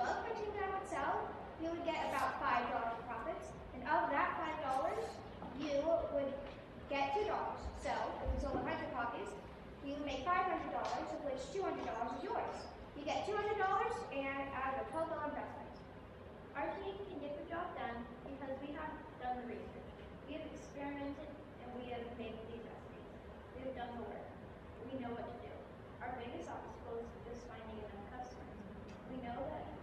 12 printing that would sell, you would get about $5 profits. And of that $5, you would get $2. So if you sold 100 copies, you would make $500, of which $200 is yours. You get $200 and out of a $12 investment. Our team can get the job done because we have done the research. We have experimented and we have made these adjustments. We have done the work. We know what to do. Our biggest obstacle is just finding enough customers. We know that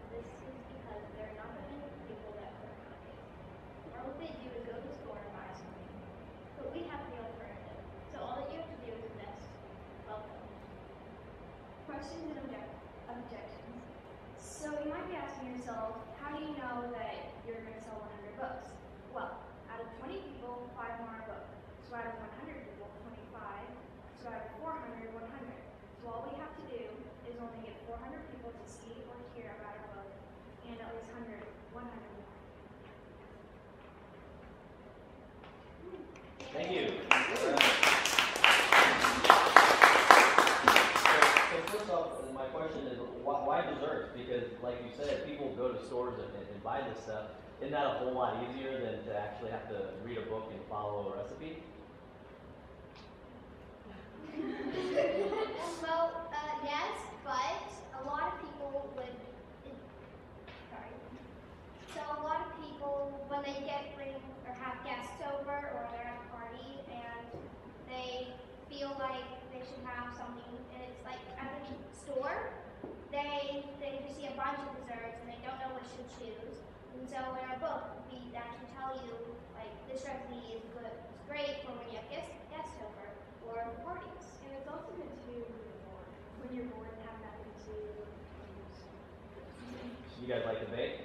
Or what they do go to store and buy something. But we have the alternative. So all that you have to do is invest. Welcome. Questions and object- objections. So you might be asking yourself, how do you know that you're going to sell 100 books? Well, out of 20 people, five more are booked. So out of 100 people, 25. So out of 400, 100. So all we have to do is only get 400 people to see or hear about our book, and at least 100, 100 more. Thank you. So, so first off, my question is, why, why desserts? Because like you said, people go to stores and, and buy this stuff. Isn't that a whole lot easier than to actually have to read a book and follow a recipe? well, uh, yes, but a lot of people would. Sorry. So a lot of people, when they get bring or have guests over, or they're at and they feel like they should have something, and it's like at the store, they they just see a bunch of desserts and they don't know which to choose. And so in our book, we actually tell you like this recipe is good, it's great for when you have guests guests over or for parties. And it's also good to do when you're bored. When you're bored and have nothing to do. You guys like to bake?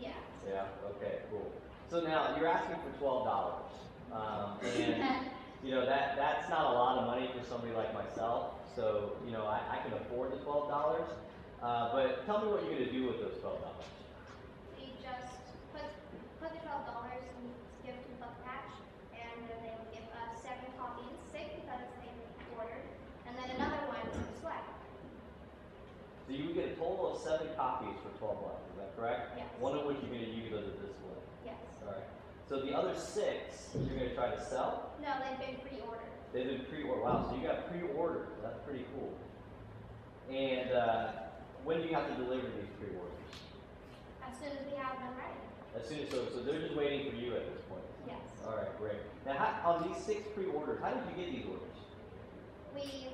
Yeah. Yeah. Okay. Cool. So now you're asking for twelve dollars, um, and you know that that's not a lot of money for somebody like myself. So you know I, I can afford the twelve dollars. Uh, but tell me what you're going to do with those twelve dollars. We just put put the twelve dollars and give to the patch, and then they will give us seven copies, six because they ordered, and then another one to display. So you would get a total of seven copies for twelve bucks. Is that correct? Yes. One of which you're going to use as a display. Yes. All right. So the other six you're going to try to sell. No, they've been pre-ordered. They've been pre-ordered. Wow. So you got pre-orders. That's pretty cool. And uh, when do you have to deliver these pre-orders? As soon as we have them ready. As soon as so, so they're just waiting for you at this point. Yes. All right, great. Now, how, on these six pre-orders, how did you get these orders? We,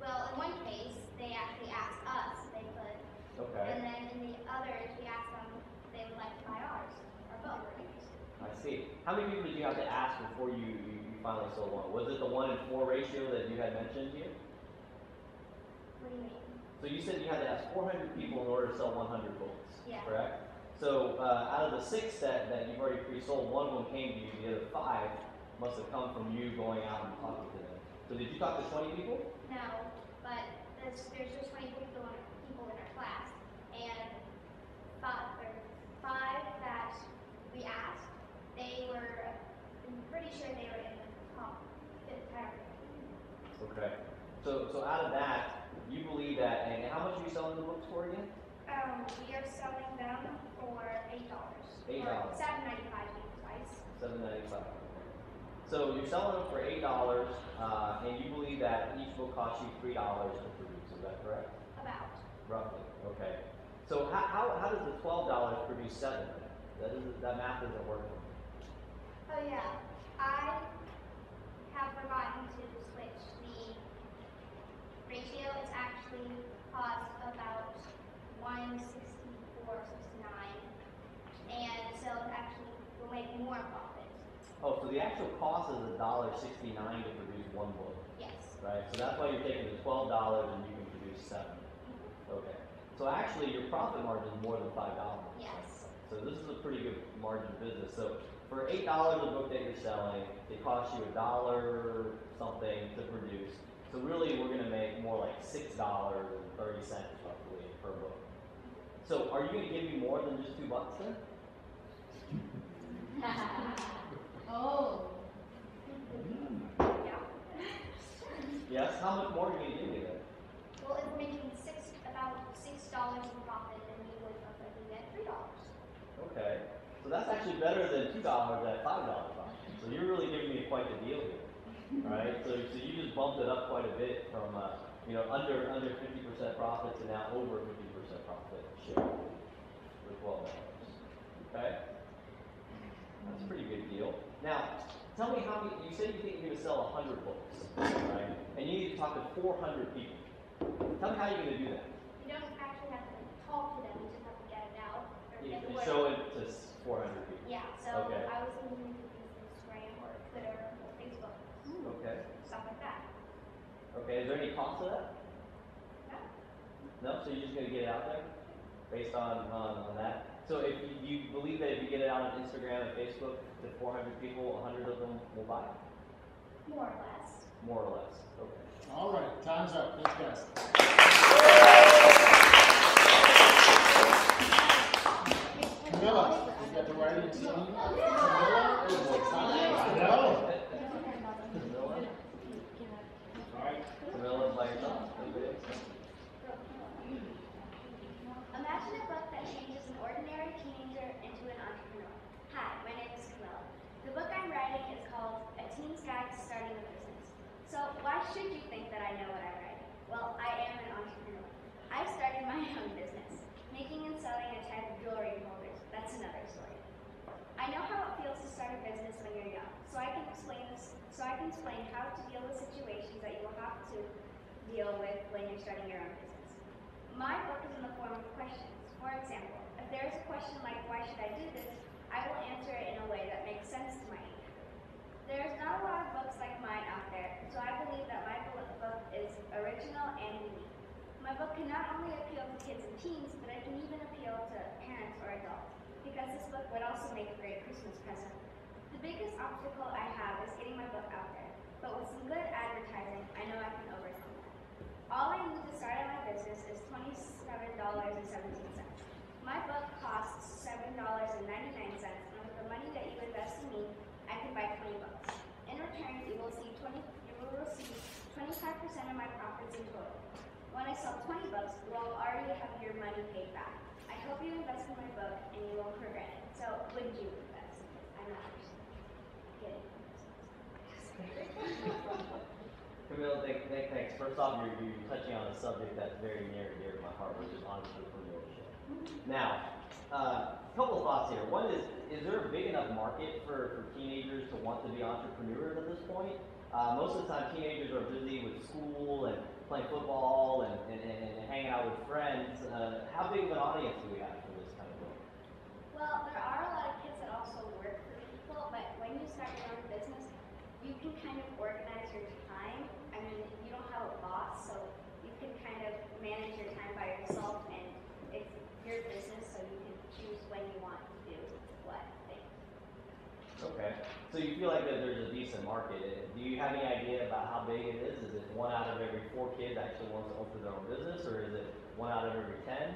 well, in one case, they actually asked us, they could, Okay, and then in the others, we asked them if they would like to buy ours, our book. I see. How many people did you have to ask before you, you, you finally sold one? Was it the one in four ratio that you had mentioned here? What do you mean? So you said you had to ask 400 people in order to sell 100 books, Yeah. correct? So uh, out of the six that, that you've already pre-sold, one of them came to you. The other five must have come from you going out and talking to them. So did you talk to 20 people? No, but there's, there's just 20 people in, people in our class, and five, five that we asked, they were, I'm pretty sure they were in the top fifth category. Okay. So so out of that, you believe that, and how much are you selling the books for again? Um, we are selling them for eight dollars. $8. Seven ninety-five precise. Seven ninety-five. So you're selling them for eight dollars, uh, and you believe that each book costs you three dollars to produce. Is that correct? About. Roughly. Okay. So how, how, how does the twelve dollars produce seven? That isn't, that math doesn't work for me. Oh yeah, I have forgotten to switch the ratio. It's actually cost about one sixty-four, sixty-nine, and so it actually will make more profit. Oh, so the actual cost is a dollar sixty-nine to produce one book, Yes. right? So that's why you're taking the twelve dollars and you can produce seven. Mm-hmm. Okay. So actually, your profit margin is more than five dollars. Yes. So this is a pretty good margin business. So for eight dollars a book that you're selling, it costs you a dollar something to produce. So really, we're going to make more like six dollars and thirty cents roughly per book. So are you going to give me more than just two bucks then? Oh. Yeah. Yes. How much more are you going to give me then? Well, if we're making six, about six dollars in profit, then we would most likely get three dollars. Okay. So that's actually better than $2 at $5. So you're really giving me quite the deal here, right? So, so you just bumped it up quite a bit from, uh, you know, under under 50% profit to now over 50% profit share for $12. Okay? That's a pretty good deal. Now, tell me how many, you said you think you're going to sell 100 books, right? And you need to talk to 400 people. Tell me how you're going to do that. You don't actually have to talk to them, you just have to get it out. Or get the word. 400 people. Yeah, so Okay. I was thinking could Instagram or Twitter or Facebook, Okay. stuff like that. Okay, is there any cost to that? No, so you're just gonna get it out there based on, on on that? So if you- you believe that if you get it out on Instagram and Facebook to four hundred people, hundred of them will buy it, More or less. more or less? Okay. All right, time's up. Thanks, guys. Imagine a book that changes an ordinary teenager into an entrepreneur. Hi, my name is Camilla. The book I'm writing is called A Teen's Guide to Starting a Business. So why should you think that I know what I'm writing? Well, I am an entrepreneur. I've started my own business, making and selling a type of jewelry holders. That's another story. I know how it feels to start a business when you're young, so I can explain this. So I can explain how to deal with situations that you will have to deal with when you're starting your own business. My book is in the form of questions. For example, if there is a question like, why should I do this? I will answer it in a way that makes sense to my age. There's not a lot of books like mine out there, so I believe that my book book is original and unique. My book can not only appeal to kids and teens, but it can even appeal to parents or adults, because this book would also make a great Christmas present. The biggest obstacle I have is getting my book out there, but with some good advertising, I know I can overcome that. All I need to start out my business is $27.17. My book costs $7.99, and with the money that you invest in me, I can buy 20 books. In return, you will see 20, you will receive 25% of my profits in total. When I sell 20 books, you will already have your money paid back. I hope you invest in my book and you won't regret it. So, would you invest? I'm not kidding. Camille, thank, thank, thanks. First off, you're, you're touching on a subject that's very near and dear to my heart, which is entrepreneurship. Now, a uh, couple of thoughts here. One is, is there a big enough market for, for teenagers to want to be entrepreneurs at this point? Uh, most of the time, teenagers are busy with school and playing football and, and, and, hanging out with friends. Uh, how big of an audience do we have for this kind of book? Well, there are a lot of kids that also work for people, but when you start your own business, you can kind of organize your time. I mean, you don't have a boss, so you can kind of manage your time by yourself, and it's your business, so you can choose when you want to do what thing. Okay. So you feel like that there's a decent market. Do you have any idea about how big it is? Is it one out of every four kids actually wants to open their own business, or is it one out of every ten?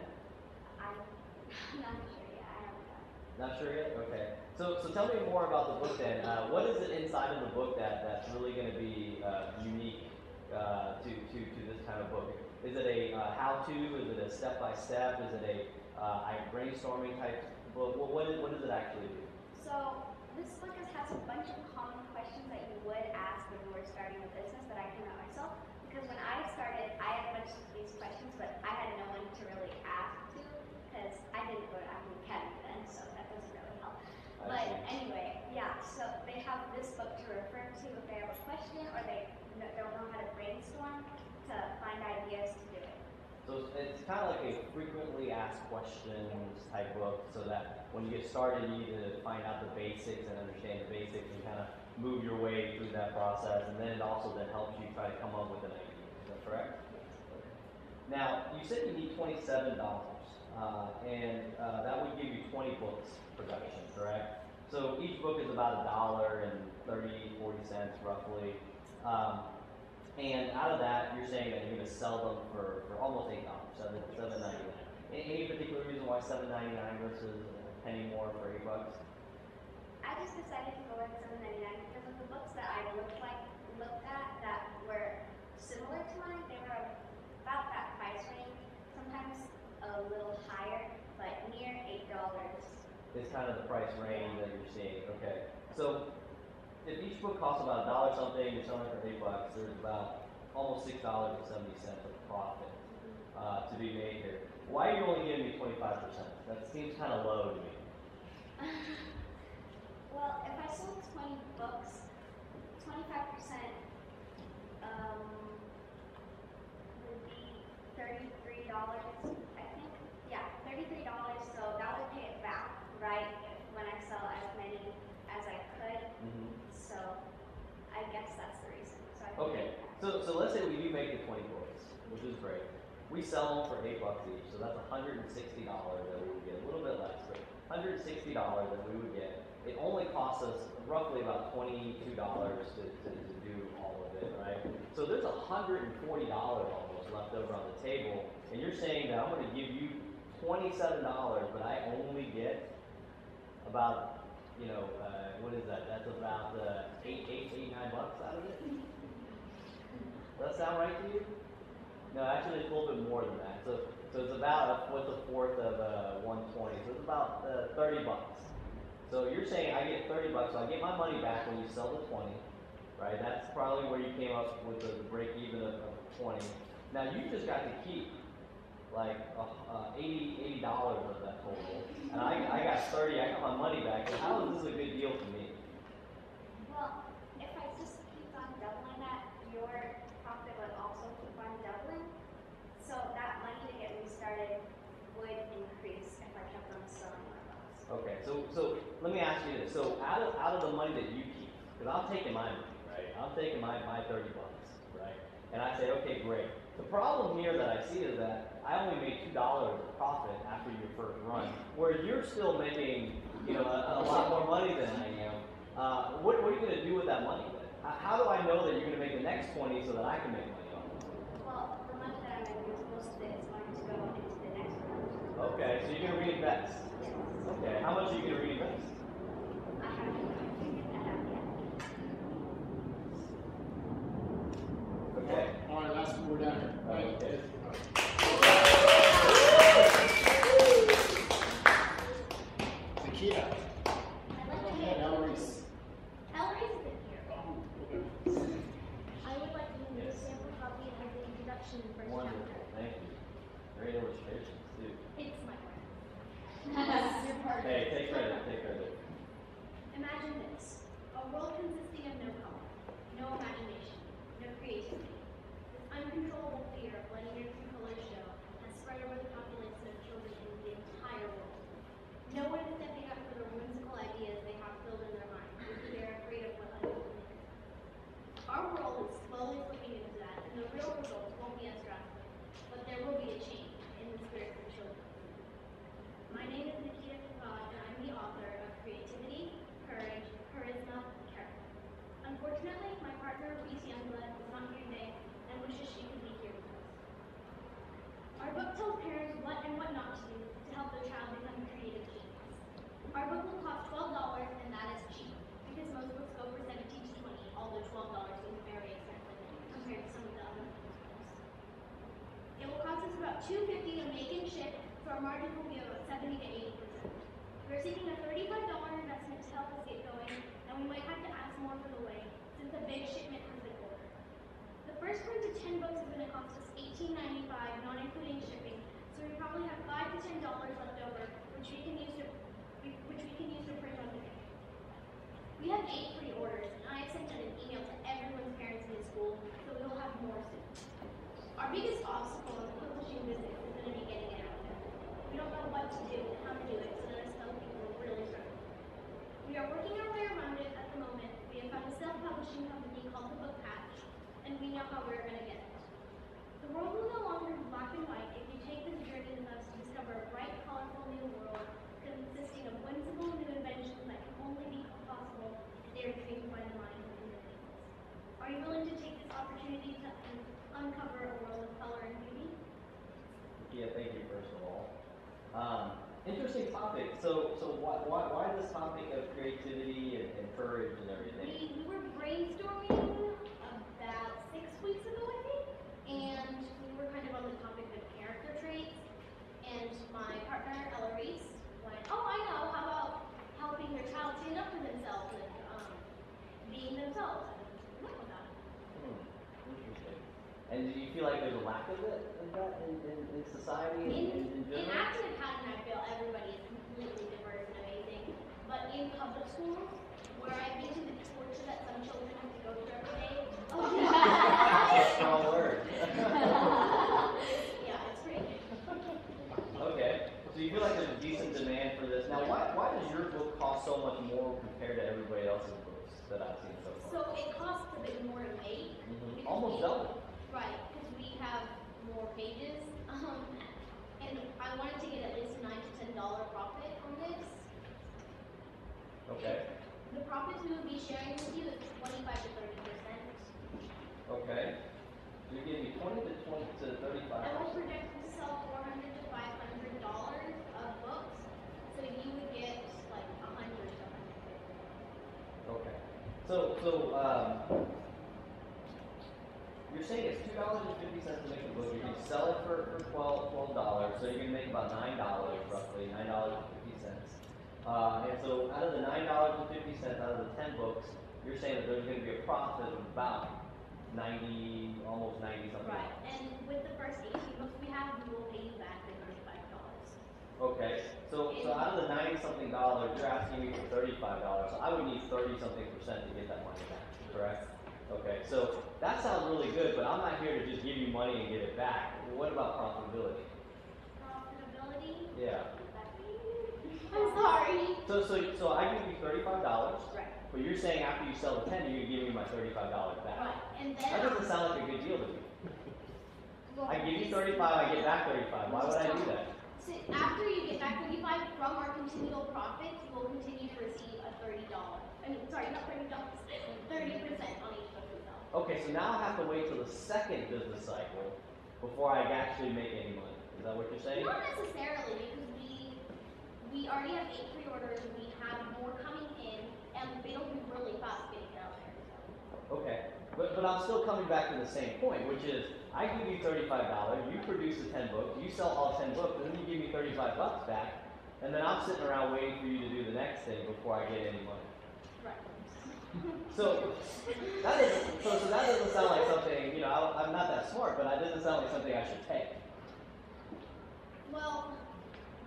I'm not sure yet. I don't know. Not sure yet. Okay. So, so tell me more about the book then. Uh, what is it inside of the book that, that's really going to be uh, unique uh, to, to, to this kind of book? Is it a uh, how-to? Is it a step-by-step? Is it a uh, brainstorming type book? What, what, is, what does it actually do? So this book has, has a bunch of common questions that you would ask when you were starting a business that I came out myself. Because when I started, I had a bunch of these questions, but I had no one to really ask to because I didn't go to Acton Academy then, so that doesn't really help. But anyway, yeah, so they have this book to refer to if they have a question or they don't know how to brainstorm to find ideas to do it. So it's- it's kind of like a frequently asked questions type book, so that when you get started, you need to find out the basics and understand the basics and kind of move your way through that process, and then it also then helps you try to come up with an idea. Is that correct? Now, you said you need twenty-seven dollars, uh, and uh, that would give you twenty books production, correct? So each book is about a dollar and 30, 40 cents roughly. Um, and out of that, you're saying that you're going to sell them for, for almost eight dollars, seven seven ninety nine. Any particular reason why seven ninety nine versus a penny more for eight bucks? I just decided to go with seven ninety nine because of the books that I looked like looked at that were similar to mine. They were about that price range, sometimes a little higher, but near eight dollars. It's kind of the price range that you're seeing. Okay, so if each book costs about a dollar something, you're selling for eight bucks, there's about almost six dollars and seventy cents of profit uh, to be made here. Why are you only giving me twenty-five percent? That seems kind of low to me. Well, if I sold twenty books, twenty-five percent, um, would be thirty-three dollars, I think. Yeah, thirty-three dollars, so that would pay it back, right, if, when I sell as many as I could. Mm-hmm. So, I guess that's the reason, so I can Okay, pay it back. so, so let's say we do make the twenty books, which is great. We sell them for eight bucks each, so that's hundred and sixty dollars that we would get, a little bit less, but hundred and sixty dollars that we would get. It only costs us roughly about twenty-two dollars to, to, to do all of it, right? So there's hundred and forty dollars almost left over on the table, and you're saying that I'm gonna give you twenty-seven dollars, but I only get about, you know, uh, what is that? That's about, uh, eight, eight, eight, nine bucks out of it? Does that sound right to you? No, actually, it's a little bit more than that. So, so it's about a, what's a fourth of uh, 120? So it's about uh, 30 bucks. So you're saying I get 30 bucks, so I get my money back when you sell the 20, right? That's probably where you came up with the, break even of, of 20. Now you just got to keep like uh, uh, 80 dollars of that total, and I, I got 30. I got my money back. And how is this a good deal for me? Well, if I just keep on doubling that, your profit would also keep on doubling. So that money to get me started would increase if I kept on selling my books. Okay, so so let me ask you this. So out of out of the money that you keep, because I'm taking my money, right? I'm taking my my thirty bucks, right? And I say, okay, great. The problem here that I see is that I only made two dollars profit after your first run, where you're still making, you know, a, a lot more money than I am. Uh, what, what are you going to do with that money? How, do I know that you're going to make the next twenty so that I can make money off it? Well, the money that I'm making, most of it is going to go into the next one. Okay, so you're going to reinvest. Yes. Okay, how much are you going to reinvest? I haven't figured that out yet. Okay. All right, last one, we're done here. All right. Okay. Nikita, I'd like go to ahead, get, Eloise. Ellery's in here. Oh, okay. I would like to give you a Yes. sample copy of the introduction and first Wonderful, chapter. thank you. Great illustrations too. It's my friend. You're part of Hey, it. take credit, take credit. Imagine this, a world consisting of no color, no imagination, no creativity. This uncontrollable fear of letting your true colors show has spread over the population of children in the entire world. No one is stepping up for the whimsical ideas they have filled in their minds because they are afraid of what others will think. Our world is slowly slipping into that, and the real results won't be as drastic, but there will be a change in the spirits of children. My name is Nikita Kakad, and I'm the author of Creativity, Courage, Charisma, Character. Unfortunately, my partner, Reese Youngblood, is not here today and wishes she could be here with us. Our book tells parents what and what not to do to help their child become creative genius. Our book will cost $12, and that is cheap, because most books go for 17 to 20 although $12 is very expensive compared to some of the other books. It will cost us about $2.50 to make and ship, so our margin will be about 70 to 80 percent. We're seeking a $35 investment to help us get going, and we might have to ask more for the way, since a big shipment has been ordered. The first print of 10 books is going to cost us $18.95, not including shipping, so we probably have 5 to $10 left over, which we can use to which we can use to print on demand. We have eight pre-orders, and I have sent out an email to everyone's parents in the school, so we will have more soon. Our biggest obstacle in the publishing business is going to be getting it out there. We don't know what to do and how to do it, so us tell people really struggling. We are working our way around it at the moment. We have found a self-publishing company called The Book Patch, and we know how we're going to get it. The world will no longer be black and white if you take this journey with us to discover a bright, colorful new world consisting of whimsical new inventions that can only be possible if they are dreamed by the mind of individuals. Are you willing to take this opportunity to uncover a world color and beauty? Yeah, thank you first of all. Um, interesting topic. So, so why, why, why this topic of creativity and, and courage and everything? We, we were brainstorming about six weeks ago, I think, and we were kind of on the topic of character traits. And my partner, Ella Reese, went, Oh, I know, how about helping your child stand up for themselves and um, being of it in, that- in, in, in society and in, in In, in general? Acton Academy, I feel everybody is completely diverse and amazing. But in public schools, where I've been to the torture that some children have to go through every day, That's a strong word. yeah, it's crazy. Okay, so you feel like there's a decent demand for this. Now, why, why does your book cost so much more compared to everybody else's books that I've seen so far? So it costs a bit more to make. Mhm. Almost double. Right, because we have more pages. Um, and I wanted to get at least a nine to ten dollar profit on this. Okay, The profits we would be sharing with you is twenty-five to thirty percent. okay. You're giving me twenty to twenty to thirty-five I percent. project to sell four hundred to five hundred dollars of books, so you would get like a hundred to hundred fifty. Okay. So, so, um, you're saying it's two dollars and fifty cents to make a book. You can sell it for, for twelve, twelve dollars, so you're gonna make about nine dollars roughly, nine dollars and fifty cents. Uh, and so out of the nine dollars and fifty cents, out of the ten books, you're saying that there's gonna be a profit of about ninety, almost ninety something. Right, and with the first eighteen books we have, we will pay you back the thirty-five dollars. Okay, so, so out of the ninety something dollars, you're asking me for thirty-five dollars, so I would need thirty something percent to get that money back, correct? Okay, so that sounds really good, but I'm not here to just give you money and get it back. What about profitability? Profitability? Yeah. I'm sorry. So, so, so I give you thirty-five dollars, Right, but you're saying after you sell the ten, you're gonna give me my thirty-five dollars back. right, and then That doesn't sound like a good deal to me. I give you thirty-five, I get back thirty-five. Why would I do that? So after you get back thirty-five from our continual profits, you will continue to receive a thirty dollar, I mean, sorry, not thirty dollars, thirty percent on each we sell. Okay, so now I have to wait till the second business cycle before I actually make any money. Is that what you're saying? Not necessarily, because we, we already have eight pre-orders, and we have more coming in, and it'll be really fast getting it out there, so. Okay, but, but I'm still coming back to the same point, which is, I give you thirty-five dollars, you produce the ten books, you sell all ten books, and then you give me thirty-five bucks back, and then I'm sitting around waiting for you to do the next thing before I get any money. Right. So, that is, so, so that doesn't sound like something, you know, I, I'm not that smart, but that doesn't sound like something I should take. Well,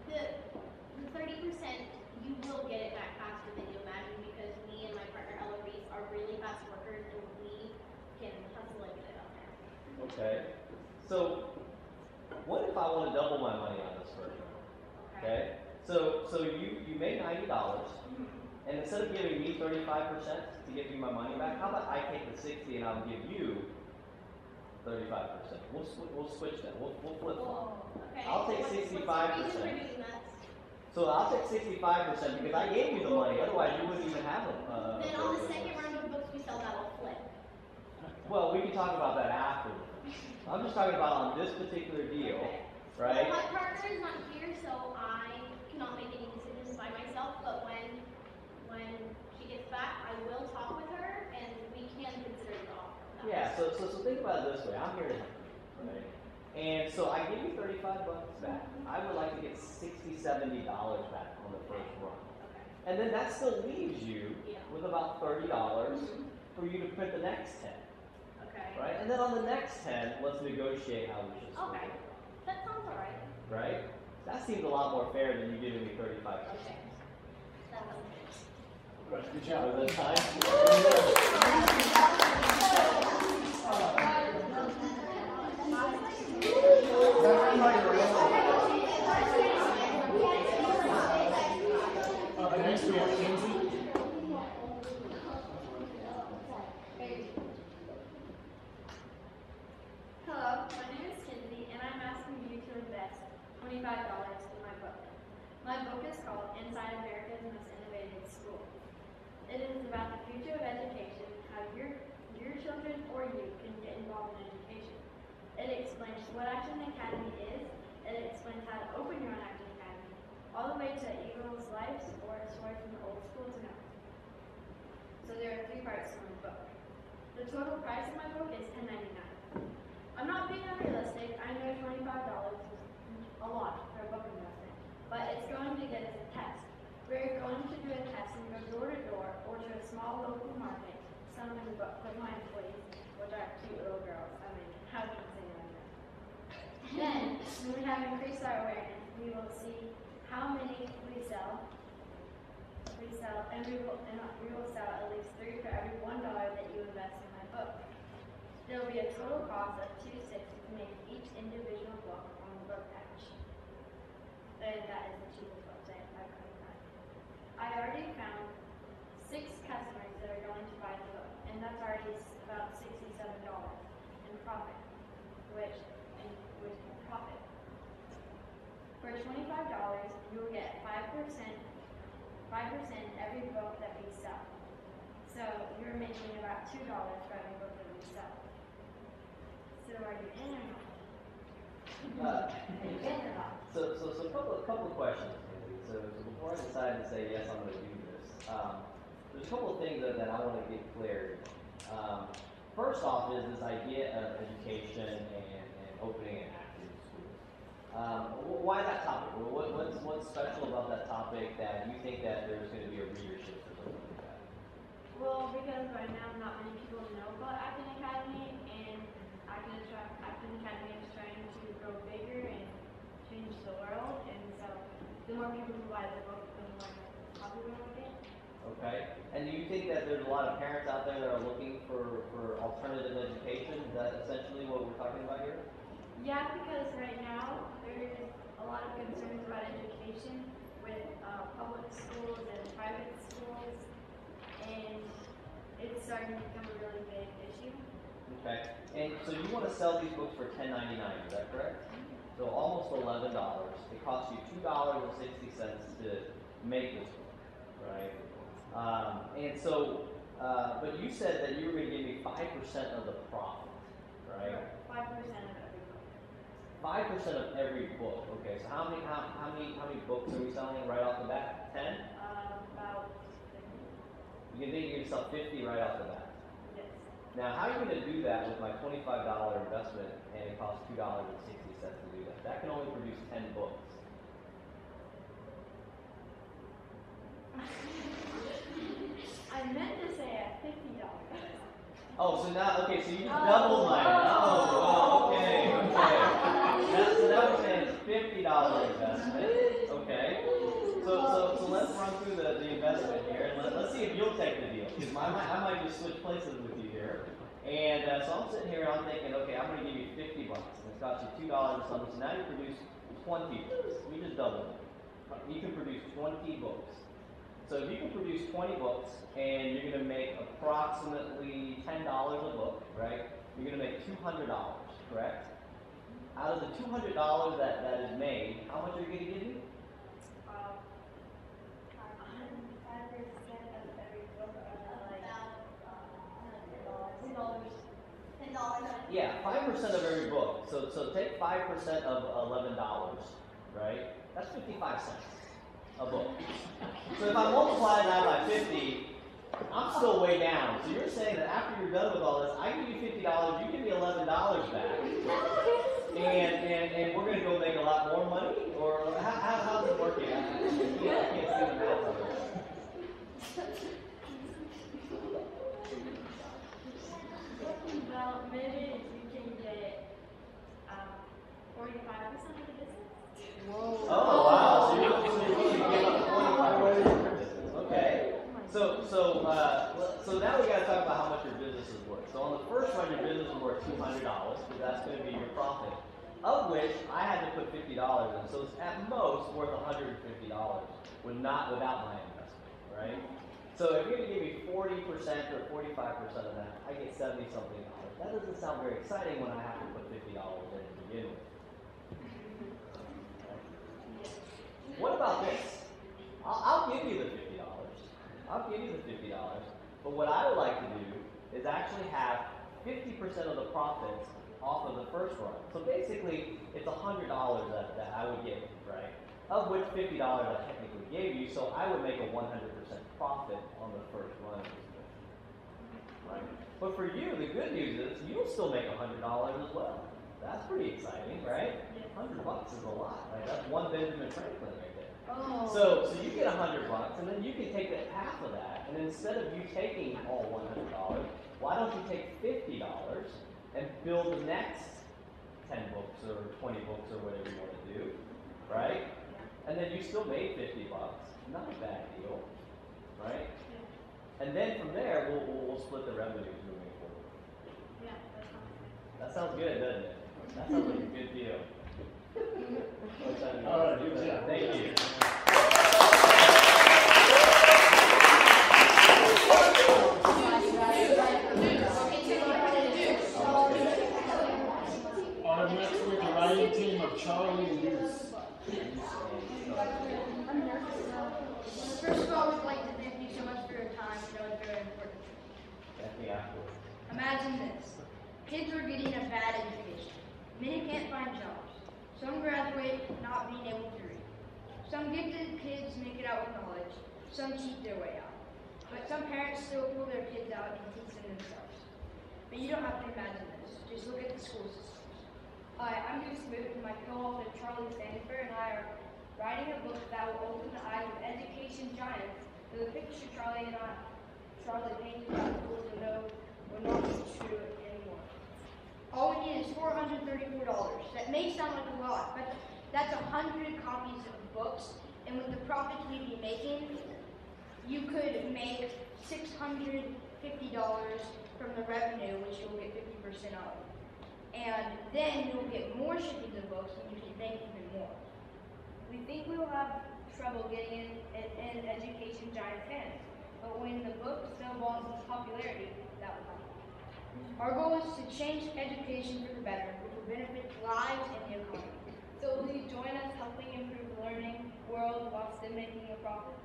the, the thirty percent, you will get it back faster than you imagine, because me and my partner Ella Reese are really fast workers, and we can hustle and get it out there. Okay, so, what if I wanna double my money on this first one? Okay, so, so you, you made ninety dollars, and instead of giving me thirty-five percent to give me my money back, how about I take the sixty and I'll give you thirty-five percent? We'll, swi- we'll switch that, we'll, we'll flip. Okay. I'll take what's- what's 65%. reason for doing that? So I'll take sixty-five percent because I gave you the money, otherwise you wouldn't even have it. Uh, Then on the second round of books we sell, that will flip. Well, we can talk about that after. I'm just talking about on this particular deal, right? Well, my partner is not here, so I cannot make any decisions by myself. But when when she gets back, I will talk with her, and we can consider the offer. Yeah. So, so so think about it this way. I'm here to help you, right? And so I give you 35 bucks back. I would like to get 60, 70 dollars back on the first run. Okay. And then that still leaves you yeah. with about $30 mm-hmm. for you to print the next 10. Right. right? And then on the next 10, let's negotiate how we should split okay. it. That sounds all right. Right? That seems a lot more fair than you giving me 35 Okay. That was good. Good job. Was that time? That's like $25 my book. My book is called Inside America's Most Innovative School. It is about the future of education, how your, your children or you can get involved in education. It explains what Acton Academy is, it explains how to open your own Acton Academy, all the way to Eagle's life or a story from the old school to now. So there are three parts to my book. The total price of my book is $10.99. I'm not being unrealistic, I know $25 a lot for a book investment, but it's going to get us a test. We're going to do a test and go door to door or to a small local market, book with my employees, which are cute little girls. I mean, how can I say that? Then, when we have increased our awareness, we will see how many we sell. We sell, and we will, and we will sell at least three for every one dollar that you invest in my book. There will be a total cost of two sixty to make each individual book. And that is the cheapest website come across. I already found six customers that are going to buy the book, and that's already about sixty-seven dollars in profit, which, and which is profit. For twenty-five dollars, you will get five percent, five percent every book that we sell. So you're making about two dollars for every book that we sell. So are you in or not? Uh? So, so, so a couple, a couple of questions. So, so before I decide to say, yes, I'm gonna do this, um, there's a couple of things that, that I wanna get clear. Um, first off is this idea of education and, and opening an active school. Um, wh- why that topic? What, what's, what's special about that topic that you think that there's gonna be a readership for something like that? Well, because right now not many people know about Acton Academy, Acton, Academy is trying to grow bigger and change the world, and so the more people who buy the book, the more popular it will get. Okay, and do you think that there's a lot of parents out there that are looking for, for alternative education? Is that essentially what we're talking about here? Yeah, because right now there's a lot of concerns about education with uh, public schools and private schools, and it's starting to become a really big issue. Okay, and so you want to sell these books for ten ninety nine, is that correct? So almost eleven dollars. It costs you two dollars and sixty cents to make this book, right? Um, and so, uh, but you said that you were going to give me five percent of the profit, right? Five percent of every book. Five percent of every book. Okay, so how many how, how many how many books are we selling right off the bat? Ten. Uh, about You think you're going to sell fifty right off the bat? Now, how are you going to do that with my twenty-five dollar investment and it costs two dollars and sixty cents to do that? That can only produce ten books. I meant to say at fifty dollars. Oh, so now, okay, so you just oh. doubled mine. Oh, wow, okay, okay. Now, so now we're saying it's fifty dollar investment, okay? So, so, so let's run through the, the investment here and let, let's see if you'll take the deal. Because I might, I might just switch places with. And, uh, so I'm sitting here and I'm thinking, okay, I'm gonna give you fifty bucks and it's cost you two dollars or something, so now you produce twenty books. You just doubled it. You can produce twenty books. So if you can produce 20 books and you're going to make approximately $10 a book, right? You're going to make $200, correct? Out of the $200 that, that is made, how much are you going to give me? Uh, five percent of every book are like ten dollars. Yeah, 5% of every book. So, so take 5% of $11, right? That's 55 cents a book. So if I multiply that by 50, I'm still way down. So you're saying that after you're done with all this, I give you $50, you give me $11 back. And, and, and we're going to go make a lot more money? Or how, how, how's it working? Can't, I can't see the math on this. Well, maybe you can get um, forty-five percent of the business. Oh, wow. So you're, so you're willing to give up 25 Okay. So, so, uh, so now we gotta talk about how much your business is worth. So on the first one, your business is worth two hundred dollars, because that's gonna be your profit, of which I had to put fifty dollars in. So it's at most worth hundred and fifty dollars, with not without my investment, right? So if you're gonna give me forty percent or forty-five percent of that, I get seventy something dollars. That doesn't sound very exciting when I have to put fifty dollars in to begin with. What about this? I'll, I'll give you the fifty dollars. I'll give you the fifty dollars. But what I would like to do is actually have fifty percent of the profits off of the first run. So basically, it's hundred dollars that, that I would give, right? Of which fifty dollars I technically gave you, so I would make a one hundred percent profit on the first run. Right? But for you, the good news is you'll still make hundred dollars as well. That's pretty exciting, right? Hundred bucks is a lot, right? That's one Benjamin Franklin right there. Oh. So, so you get hundred bucks, and then you can take that half of that, and instead of you taking all one hundred dollars, why don't you take fifty dollars and build the next ten books or twenty books or whatever you want to do, right? And then you still made fifty bucks. Not a bad deal, right? And then from there, we'll, we'll, we'll split the revenues moving forward. Yeah, that's fine. That sounds good, doesn't it? That sounds like a good deal. All right, job. Thank you. Our next week, the writing team of Charlie and Goose. First of all, we'd like to thank you so much for your time. I know it's very important. Happy afterwards. Imagine this. Kids are getting a bad education. Many can't find jobs. Some graduate not being able to read. Some gifted kids make it out with knowledge. Some cheat their way out. But some parents still pull their kids out and teach them themselves. But you don't have to imagine this. Just look at the school systems. Hi, I'm Goose Smoot, and my co-author Charlie Sanford and I are writing a book that will open the eyes of education giants to the picture Charlie and I, Charlie painted about schools and know will not be true anymore. All we need is four hundred thirty-four dollars. That may sound like a lot, but that's a hundred copies of books, and with the profits we'd be making, you could make six hundred fifty dollars from the revenue, which you'll get fifty percent of. And then you'll get more shipping of books, and you can make even more. We think we will have trouble getting in, in, in education giant hands, but when the book snowballs in popularity, that will happen. Our goal is to change education for the better, which will benefit lives and the economy. So will you join us helping improve the learning making a profit?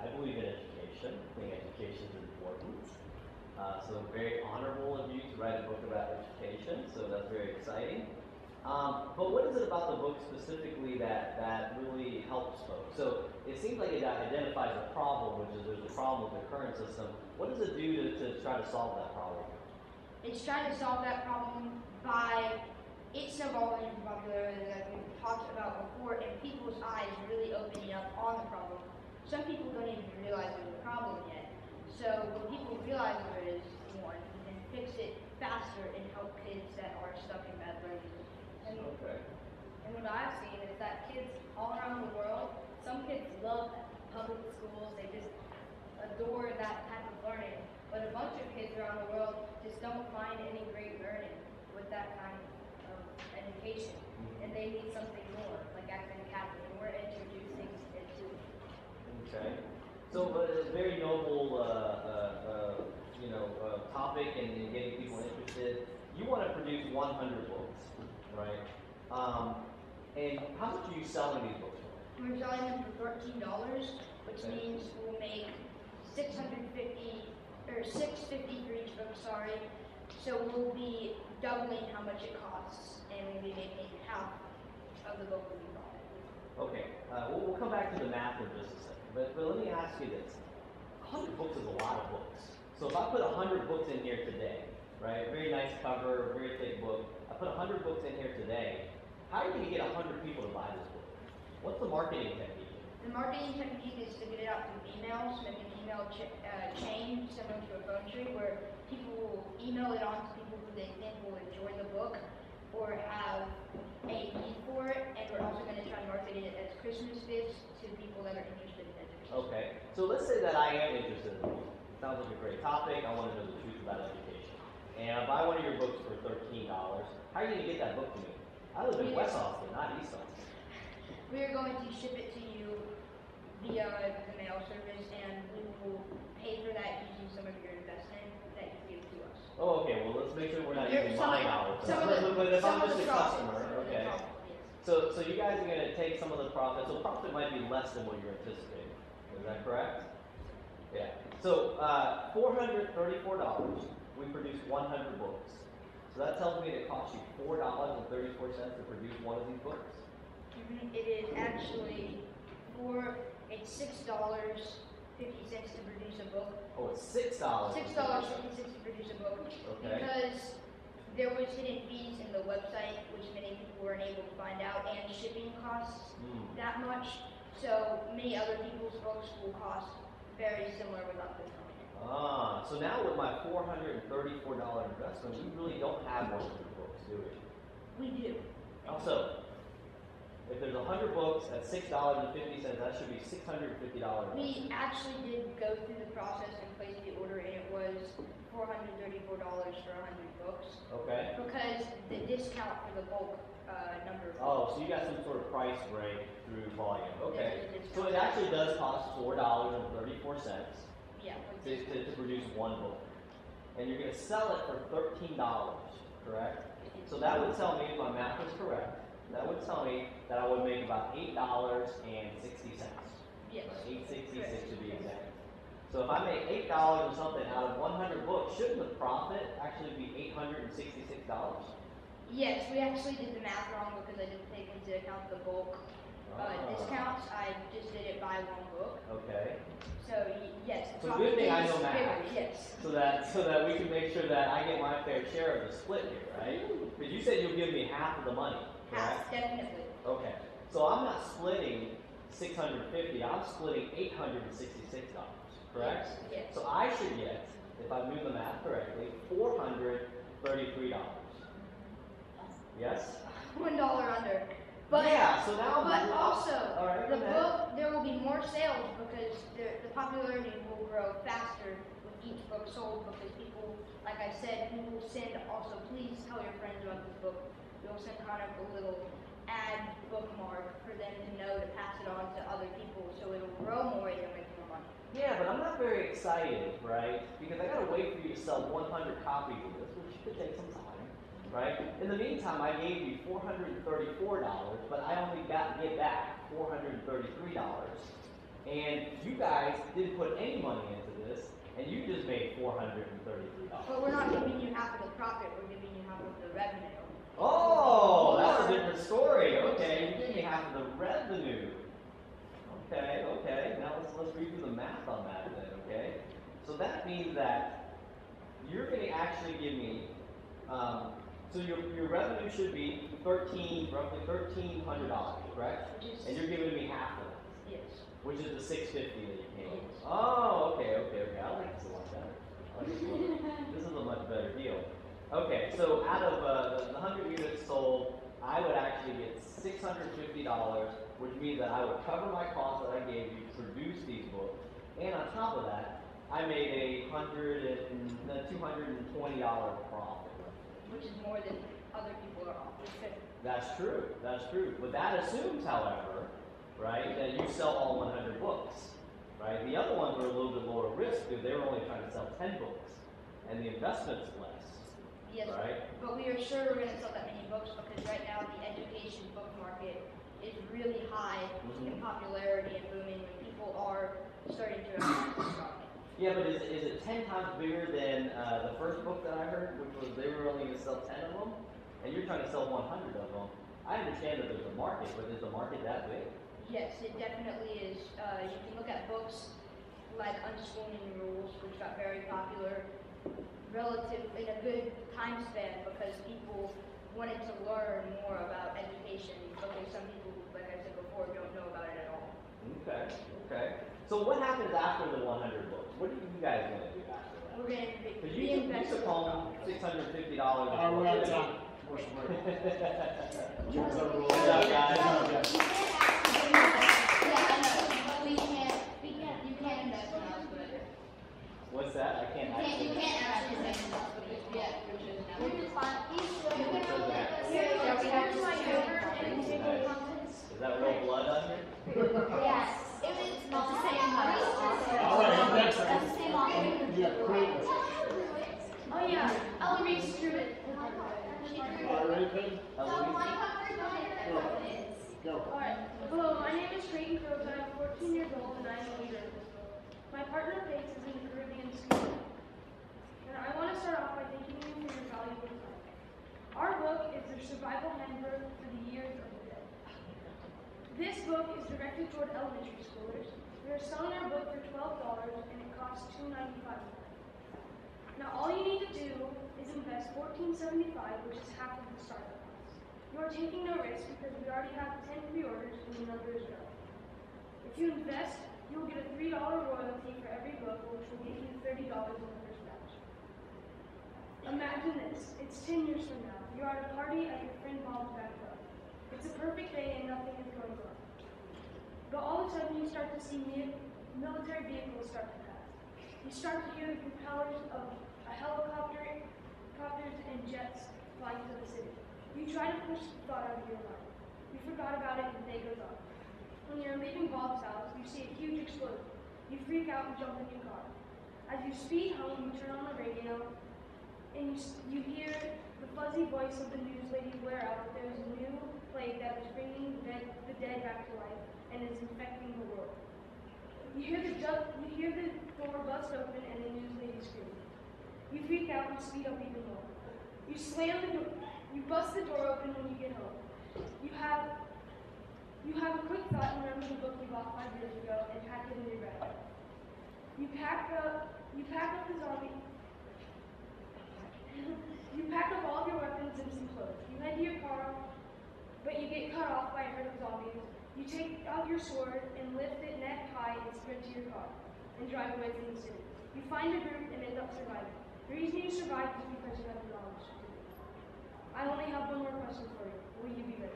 I believe in education. I think education is important. Uh, so very honorable of you to write a book about education. So that's very exciting. Um, but what is it about the book specifically that, that really helps folks? So it seems like it identifies a problem, which is there's a problem with the current system. What does it do to, to try to solve that problem? It's trying to solve that problem by it's snowballing into popularity talked about before, and people's eyes really opening up on the problem. Some people don't even realize there's a problem yet. So when people realize there is one, we can fix it faster and help kids that are stuck in bad learning. And, Okay. and what I've seen is that kids all around the world, some kids love public schools, they just adore that type of learning. But a bunch of kids around the world just don't find any great learning with that kind of education. And they need something more, like Acton Academy, and we're introducing it to them. Okay. So uh, it's a very noble, uh, uh, uh, you know, uh, topic and, and getting people interested. You want to produce 100 books, right? Um, and how much are you selling these books for? We're selling them for thirteen dollars, which Okay. means we'll make six hundred fifty or six fifty for each book. Sorry, so we'll be doubling how much it costs, and we'll be making half of the be profit. Okay, uh, we'll, we'll come back to the math in just a second. But, but let me ask you this. 100 books is a lot of books. So if I put 100 books in here today, right, very nice cover, very thick book, I put 100 books in here today, how are you going to get 100 people to buy this book? What's the marketing technique? The marketing technique is to get it out through emails, email ch- uh, chain similar to a phone tree, where people will email it on to people who they think will enjoy the book or have a need for it, and we're also going to try and market it as Christmas gifts to people that are interested in education. Okay, so let's say that I am interested in the book. Sounds like a great topic. I want to know the truth about education. And I buy one of your books for $13. How are you going to get that book to me? I live in West Austin, not East Austin. We are going to ship it to you via the mail service, and we will pay for that using some of your investment that you give to us. Oh, okay, well, let's make sure we're not There- using some my of- dollars. some of But, the- but if some I'm of just the a profit, customer, some of the okay. profit, yes. So, so you guys are gonna take some of the profit, so profit might be less than what you're anticipating, is that correct? Yeah, so, uh, four hundred thirty-four dollars, we produce one hundred books. So that tells me it costs you four dollars and thirty-four cents to produce one of these books? Mhm, It is actually for, it's six dollars fifty cents to produce a book. Oh, it's six dollars. Six dollars fifty cents to produce a book. Okay. Because there was hidden fees in the website, which many people weren't able to find out, and shipping costs Hmm, that much. So many other people's books will cost very similar without this company. Ah, so now with my four hundred and thirty-four dollar investment, we really don't have one hundred books, do we? We do. Also, if there's a hundred books at six dollars and fifty cents, that should be six hundred and fifty dollars. We actually did go through the process and place the order, and it was four hundred thirty-four dollars for a hundred books Okay. because the discount for the bulk uh, number. Of Oh, so you got some sort of price break through volume. Okay. So it actually does cost four dollars and thirty-four cents Yeah. to, to, to produce one book, and you're going to sell it for thirteen dollars, correct? So that would tell me, if my math is correct, that would tell me that I would make about eight dollars and sixty cents. Yes. Eight sixty-six to be exact. So if I make eight dollars or something out of one hundred books, shouldn't the profit actually be eight hundred and sixty-six dollars? Yes, we actually did the math wrong because I didn't take into account the bulk uh, discounts. I just did it by one book. Okay, So yes. So good thing I know math. Yes. so that, so that we can make sure that I get my fair share of the split here, right? Because you said you'll give me half of the money, correct? Definitely. Okay, so I'm not splitting six hundred and fifty, I'm splitting eight hundred and sixty-six dollars, correct? Yes. So I should get, if I do the math correctly, four hundred thirty-three dollars. Yes? One dollar under. But yeah, so now but also right, the ahead. book there will be more sales because the, the popularity will grow faster with each book sold because people, like I said, will send also please tell your friends about this book. We'll send kind of a little ad bookmark for them to know to pass it on to other people so it'll grow more and you'll make more money. Yeah, but I'm not very excited, right? Because I gotta wait for you to sell 100 copies of this, which could take some time, right? In the meantime, I gave you $434, but I only got to get back $433, and you guys didn't put any money into this, and you just made $433. But we're not giving you half of the profit, we're giving you half of the revenue. Oh, that's a different story. Okay, you give me half of the revenue. Okay, okay. Now let's let's redo the math on that then. Okay, so that means that you're going to actually give me. Um, so your your revenue should be thirteen, roughly thirteen hundred dollars, correct? Is And you're giving me half of it, yes. which is the six fifty that you came. with. Oh, okay, okay, okay. I like this a lot better. Like this, this is a much better deal. Okay, so out of uh, the, the hundred units sold, I would actually get six hundred fifty dollars, which means that I would cover my costs that I gave you to produce these books, and on top of that, I made a hundred and uh, two hundred and twenty dollar profit. Which is more than other people are offering. That's true. That's true. But that assumes, however, right, that you sell all 100 books, right? The other ones were a little bit lower risk because they were only trying to sell 10 books, and the investment's less, Yes, right? but we are sure we're going to sell that many books because right now the education book market is really high in Mhm. popularity and booming, and people are starting to it. Yeah, but is, is it 10 times bigger than uh, the first book that I heard, which was they were only going to sell 10 of them, and you're trying to sell 100 of them? I understand that there's a market, but is the market that big? Yes, it definitely is. Uh, you can look at books like Unschooling Rules, which got very popular relative in a good time span because people wanted to learn more about education because some people, like I said before, don't know about it at all. Okay, okay. So what happens after the 100 books? What do you guys going to do after that? We're going to Because you, took- you reinvest took in home the six hundred fifty dollars. All right, we're out of time. Commercial break. Jim's over the Good job, guys. Good You can't actually Yeah, I know, but we can't, we can't, you can't invest in us, but. What's that? I can't You can't, actually. you can't actually invest in yeah, which is now. Which is. You should. You What says that? We have to Nice. Is that real blood on here? Yes, it was not the same one. All right, next That's time. the same author. You got Craig. Oh yeah, Eloise drew it. All right, ready, Craig? Eloise? Go. Alright, hello, my name is Creighton Crooks, and I'm 14 years old, and I'm a leader of this book. My partner Faith is in the Caribbean School. And I want to start off by thanking you for your valuable time. Our book is the survival handbook for the years of the dead. This book is directed toward elementary schoolers. We are selling our book for $12 and it costs $2.95. Now all you need to do is invest $14.75, which is half of the startup cost. You are taking no risk because we already have 10 pre-orders and the number is growing. If you invest You will get a $3 royalty for every book, which will get you $30 in the first batch. Imagine this. It's 10 years from now. You're at a party at your friend Bob's backyard. It's a perfect day and nothing is going wrong. But all of a sudden you start to see military vehicles start to pass. You start to hear the propellers of a helicopter, helicopters and jets flying to the city. You try to push the thought out of your mind. You forgot about it and the day goes on. When you're leaving Bob's house, you see a huge explosion. You freak out and jump in your car. As you speed home, you turn on the radio and you, you hear the fuzzy voice of the news lady blare out that there is a new plague that is bringing the dead back to life and is infecting the world. You hear the you hear the door bust open and the news lady scream. You freak out and speed up even more. You slam the door. You bust the door open when you get home. You have you have a quick thought and remember the book you bought five years ago and pack it in your bag. You pack up you pack up the zombie you pack up all of your weapons and some clothes. You head to your car, but you get cut off by a herd of zombies. You take out your sword and lift it neck high and sprint to your car and drive away from the city. You find a group and end up surviving. The reason you survived is because you have the knowledge. I only have one more question for you. Will you be ready?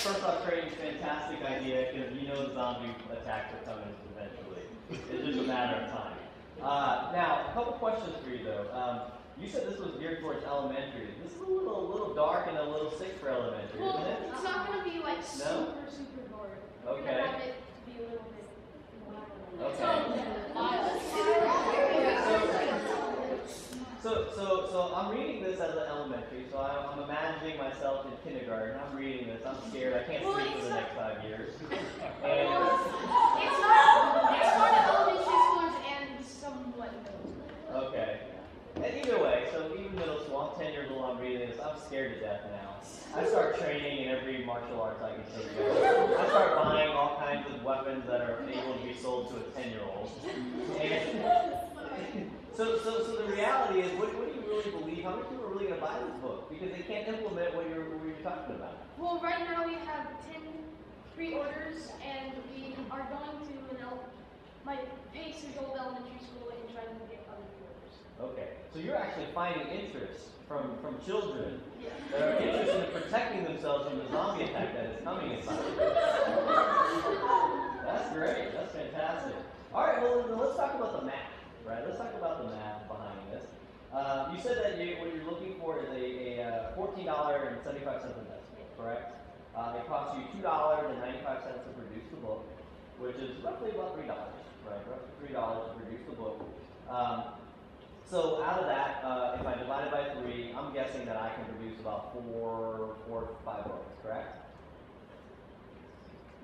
First off, training's a fantastic idea because you know the zombie attacks are coming eventually. It's just a matter of time. Uh, now, a couple questions for you though. Um, you said this was geared towards elementary. This is a little, a little dark and a little sick for elementary, Well, isn't it? it's not gonna be like No? super, super hard. We're Okay. gonna have it to be a little bit. Okay. So, so, so I'm reading this as an elementary, so I'm, I'm imagining myself in kindergarten. I'm reading this. I'm scared. I can't Well, sleep for the not- next five years. Well, And, it's not, it's for the elementary schoolers and somewhat middle school. okay. And either even middle school, I'm 10 years old. I'm reading this. I'm scared to death now. I start training in every martial arts I can think of. I start buying all kinds of weapons that are able to be sold to a 10 year old. So, so, so the reality is, what, what do you really believe? How many people are really going to buy this book? Because they can't implement what you're, what you're talking about. Well, right now we have ten pre-orders and we are going to an el- my Pace's old elementary school and trying to get other pre-orders. Okay, so you're actually finding interest from, from children that are interested in protecting themselves from the zombie attack that is coming inside. That's great. That's fantastic. All right, well, let's talk about the math, right? Let's talk about the math behind this. Uh, you said that you, what you're looking for is a, a uh, $14.75 investment, correct? Uh, it costs you $2.95 to produce the book, which is roughly about $3, right? Roughly $3 to produce the book. Um, so out of that, uh, if I divide it by three, I'm guessing that I can produce about four, four, five books, correct?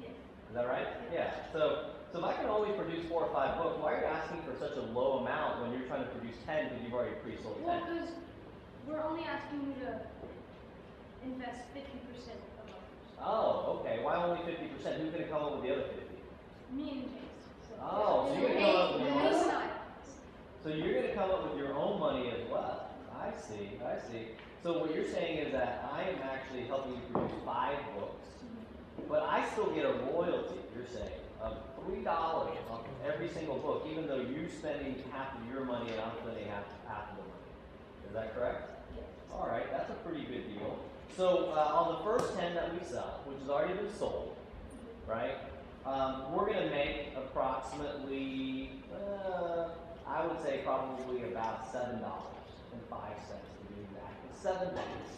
Yes. Is that right? Yeah. So, so if I can only produce four or five books, why are you asking for such a low amount when you're trying to produce ten because you've already pre-sold Well, ten? because we're only asking you to invest fifty percent of ours. Oh, okay. Why only fifty percent? Who's going to come up with the other fifty? Me and Chase. So. Oh, so you're going to come up with your own. So you're going to come up with your own money as well. I see. I see. So what you're saying is that I am actually helping you produce five books, but I still get a royalty. You're saying of three dollars on every single book, even though you're spending half of your money and I'm spending half half of the money. Is that correct? Yes. All right, that's a pretty good deal. So uh, on the first ten that we sell, which has already been sold, right? Um, we're going to make approximately, would say probably about seven dollars and five cents to be exact. It's seven bucks.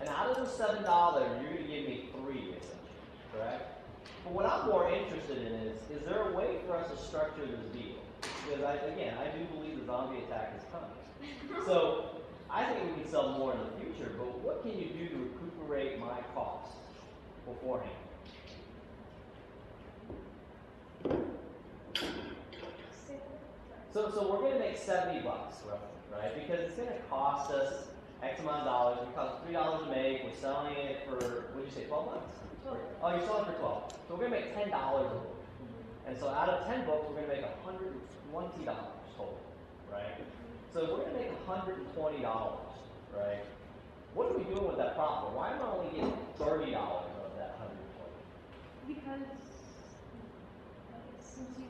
And out of the seven dollars, you're going to give me three, essentially, correct? But what I'm more interested in is, is there a way for us to structure this deal? Because I, again, I do believe the zombie attack is coming. So I think we can sell more in the future, but what can you do to recuperate my costs beforehand? So, so we're going to make 70 bucks roughly, right? Because it's going to cost us X amount of dollars. It costs three dollars to make. We're selling it for what did you say, 12 bucks? Oh, you're selling it for 12. So we're going to make ten dollars a book. And so out of 10 books, we're going to make 120 dollars total, right? So we're going to make 120 dollars, right? what are we doing with that profit? Why am I only getting thirty dollars of that hundred and twenty? Because since you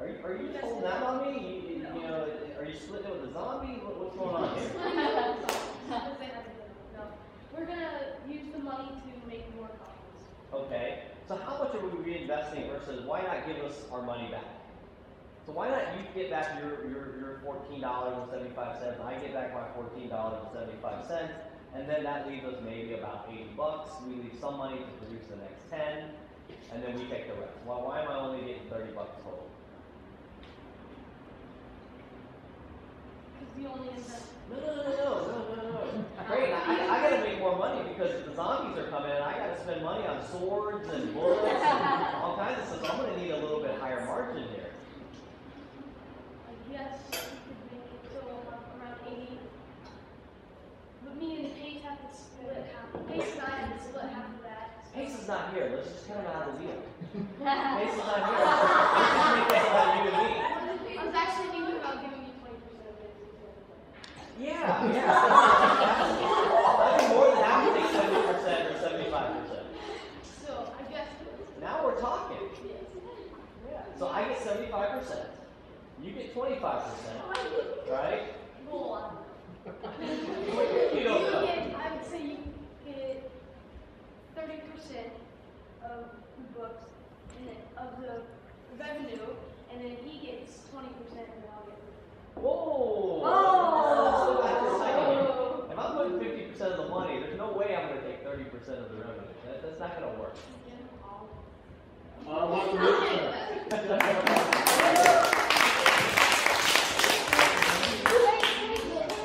are you, are you holding that on me? You, you, you know, are you splitting with a zombie? What, what's going on here? We're gonna use the money to make more copies. Okay. So how much are we reinvesting versus why not give us our money back? So why not you get back your, your, your $14.75, I get back my $14.75, and then that leaves us maybe about 80 bucks. We leave some money to produce the next 10, and then we take the rest. Well, why am I only getting The only investment. No, no, no, no, no, no, no, no. Great, I, I gotta make more money because the zombies are coming and I gotta spend money on swords and bullets and all kinds of stuff. So I'm gonna need a little bit higher margin here. I guess we could make it so around eighty. But me and Pace have to split half. Pace and I have to split half of that. Pace is not here. Let's just cut him out of the deal. Pace is not here. Let's just make this about you and me. I was actually thinking about giving you twenty percent of it. Yeah, yeah. I'd be more than happy to take seventy percent or seventy-five percent. So I guess. Now we're talking. Yeah. So I get seventy-five percent. You get twenty-five percent, oh, right? Well, You don't you know. get, I would say you get thirty percent of the books and then of the revenue, and then he gets twenty percent and then I'll get. Whoa! Oh. Let's go back for a second. If I'm putting fifty percent of the money, there's no way I'm gonna take thirty percent of the revenue. That, that's not gonna work. Uh, what the rich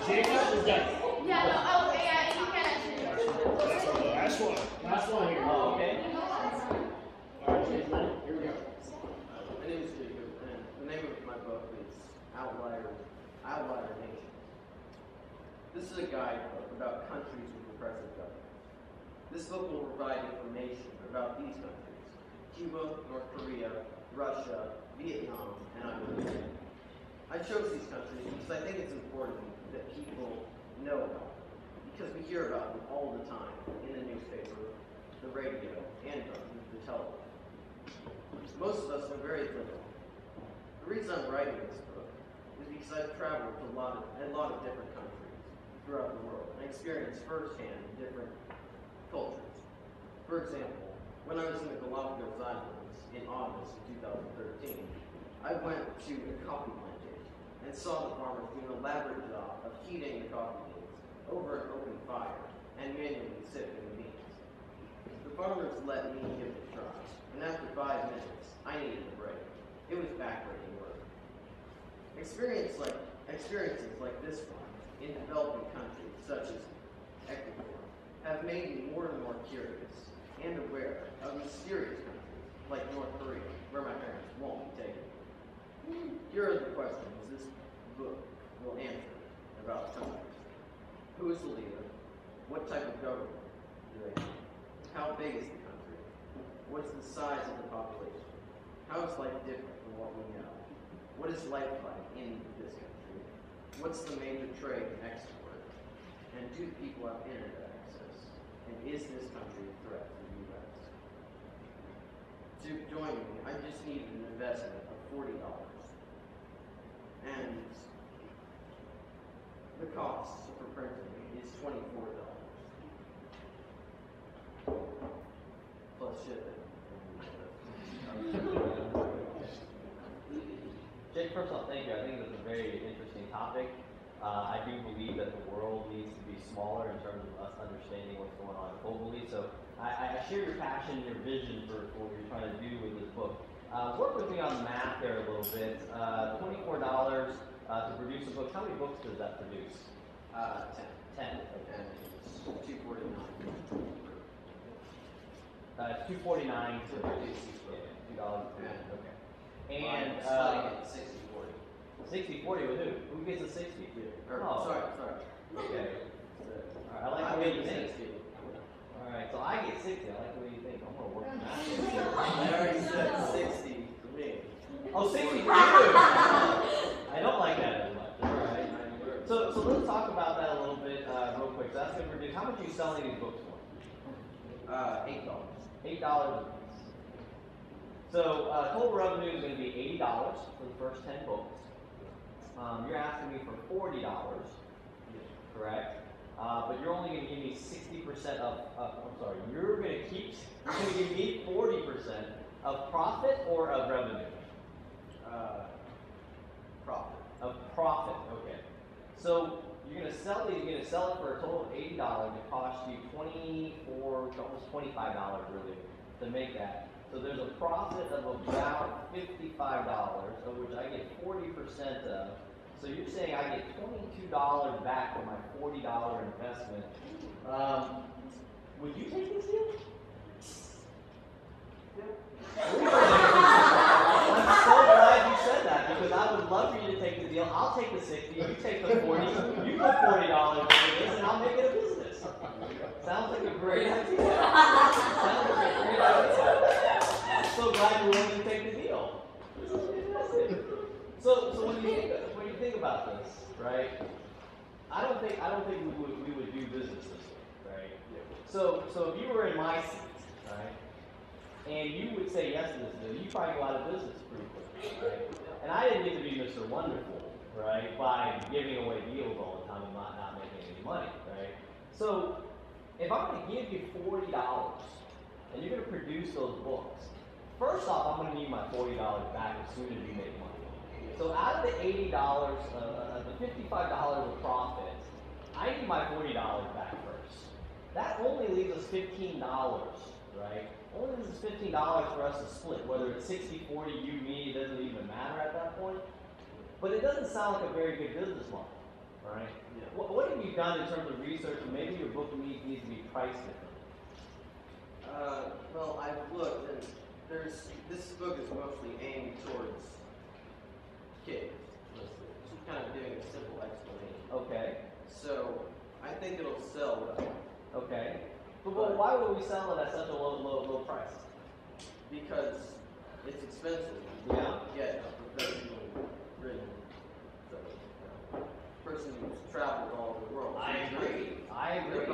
Jacob is that? Yeah, no, oh, yeah, you can actually. That's last one. Last one here. Oh, okay. All right, here we go. My name is Jacob, and the name of my book is Outlier, Outlier Nation. This is a guidebook about countries with oppressive governments. This book will provide information about these countries, Cuba, North Korea, Russia, Vietnam, and Iran. I chose these countries because I think it's important that people know about them, because we hear about them all the time in the newspaper, the radio, and the television. Most of us know very little. The reason I'm writing this book is because I've traveled to a lot of, a lot of different countries throughout the world and experienced firsthand different cultures. For example, when I was in the Galapagos Islands in August of 2013, I went to a coffee plantation and saw the farmers do an elaborate job of heating the coffee beans over an open fire and manually sipping the beans. The farmers let me give it a try, and after five minutes, I needed a break. It was backbreaking work. Experience like experiences like this one in developing countries such as Ecuador have made me more and more curious and aware of mysterious countries like North Korea, where my parents won't be me. Here are the questions this book will answer about countries. Who is the leader? What type of government do they have? How big is the country? What's the size of the population? How is life different from what we know? What is life like in this country? What's the major trade and export? And do people have internet? And is this country a threat to the U.S.? To join me, I just need an investment of forty dollars. And the cost for printing is twenty-four dollars. Plus shipping. Jake, first off, thank you. I think that's a very interesting topic. Uh, I do believe that the world needs to be smaller in terms of us understanding what's going on globally. So I, I share your passion, your vision for, for what you're trying to do with this book. Uh, work with me on the math there a little bit. Uh, $24 uh, to produce a book. How many books does that produce? Uh, ten. 10. Okay. 249. Uh, 249 to produce. Yeah, $2 per minute. Okay. And uh, it sixty forty. 60 40 with who? Who gets a 60? Or, Oh. sorry, sorry. Okay. All right, I like I the way you think. sixty. All right, so I get 60. I like the way you think. I'm gonna work on that. I already said sixty for me. Oh, 60 for you. I don't like that as much. All right. So, so let's talk about that a little bit. Uh, real quick. So that's going to produce. How much are you selling these books for? Uh, eight dollars. Eight dollars a piece. So uh, total revenue is going to be eighty dollars for the first ten books. Um, you're asking me for forty dollars, correct? Uh, but you're only going to give me sixty percent of, of. I'm sorry. You're going to keep. You're going to give me forty percent of profit or of revenue. Uh, profit. Of profit. Okay. So you're going to sell these. You're going to sell it for a total of eighty dollars. It costs you twenty four, almost twenty five dollars really to make that. So there's a profit of about fifty-five dollars, of which I get forty percent of. So you're saying I get twenty-two dollars back for my forty dollar investment. Um, would you take this deal? I'm so glad you said that because I would love for you to take the deal. I'll take the sixty, you take the forty, you put forty dollars into this, and I'll make it a business. Sounds like a great idea. Sounds like a great idea. I'm so glad you're willing to take the deal. So, so when you think, think about this, right? I don't think I don't think we would we would do business this way, right? So, so if you were in my seat, right, and you would say yes to this deal, you probably go out of business pretty quickly, right? And I didn't get to be Mr. Wonderful, right, by giving away deals all the time and not, not making any money, right? So, if I'm going to give you forty dollars, and you're going to produce those books, first off, I'm going to need my forty dollars back as soon as you make money. So out of the eighty dollars, uh, uh, the fifty-five dollars of profit, I need my forty dollars back first. That only leaves us fifteen dollars, right? Only leaves us fifteen dollars for us to split, whether it's 60, 40, you, me, it doesn't even matter at that point. But it doesn't sound like a very good business model, right? Yeah. What, what have you done in terms of research? and Maybe your book needs, needs to be priced differently. Uh, well, I've looked, and there's this book is mostly aimed towards kids. Mostly. Just kind of doing a simple explanation. Okay, So I think it'll sell well okay. But, but why would we sell it at such a low, low, low price? because it's expensive. Yeah. to Get a professionally written so, uh, person who's traveled all over the world. I agree. I agree.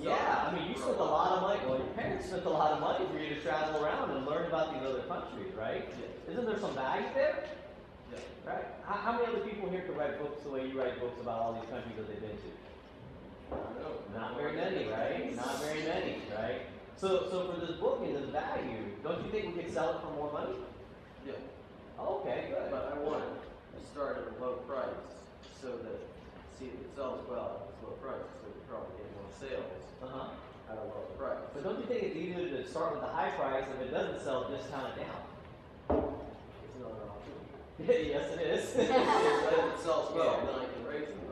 Yeah, I mean, you spent a lot of money. Well, your parents spent a lot of money for you to travel around and learn about these other countries, right? Yeah. Isn't there some value there? Yeah. Right. How, how many other people here could write books the way you write books about all these countries that they've been to? I don't know. Not very many, right? Not very many, right? So, so for this book and this value, don't you think we could sell it for more money? Yeah. Okay, good. But I want to start at a low price so that, see if it sells well at a low price, so we probably get more sales Uh huh. at a low price. But don't you think it's easier to start with a high price if it doesn't sell, discount it down? It's not an option. yes, it is. But if it sells well, then I can raise the